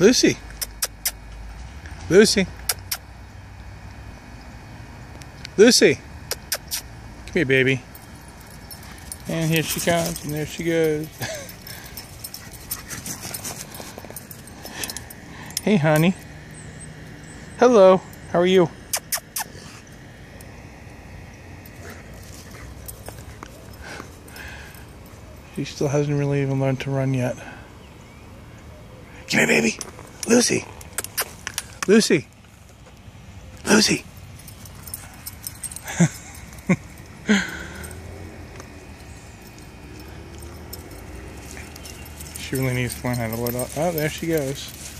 Lucy. Lucy. Lucy. Come here, baby. And here she comes, and there she goes. hey, honey. Hello. How are you? She still hasn't really even learned to run yet. Come here, baby. Lucy. Lucy. Lucy. she really needs to learn how to let up. Oh, there she goes.